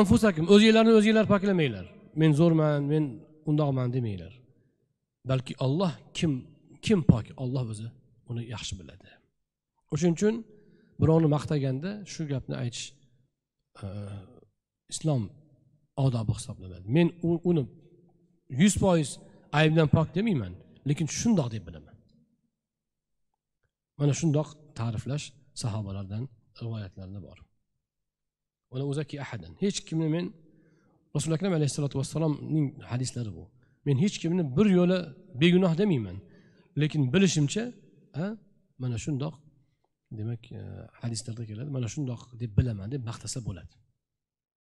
anfusakum o'zinglarni o'zinglar poklamanglar men zo'rman men undoqman demanglar. Balki olloh kim kim pok? Olloh o'zi uni yaxshi biladi. O'shuning uchun birovni maqtaganda shu gapni aytish e, islom odobi hisoblanadi. Men uni yuz foiz aybdan pok demayman lekin shundoq deb bilaman. Mana shundoq ta'riflash sahobalardan rivoyatlarda bor. ولا أزكي أحدا. hech kimni men rasuli akram alayhissalotu vassalomning hadislari bu men hech kimni bir yo'la begunoh demayman lekin bilishimcha mana shundoq demak e, hadislarda keladi mana shundoq deb bilaman deb maqtasa bo'ladi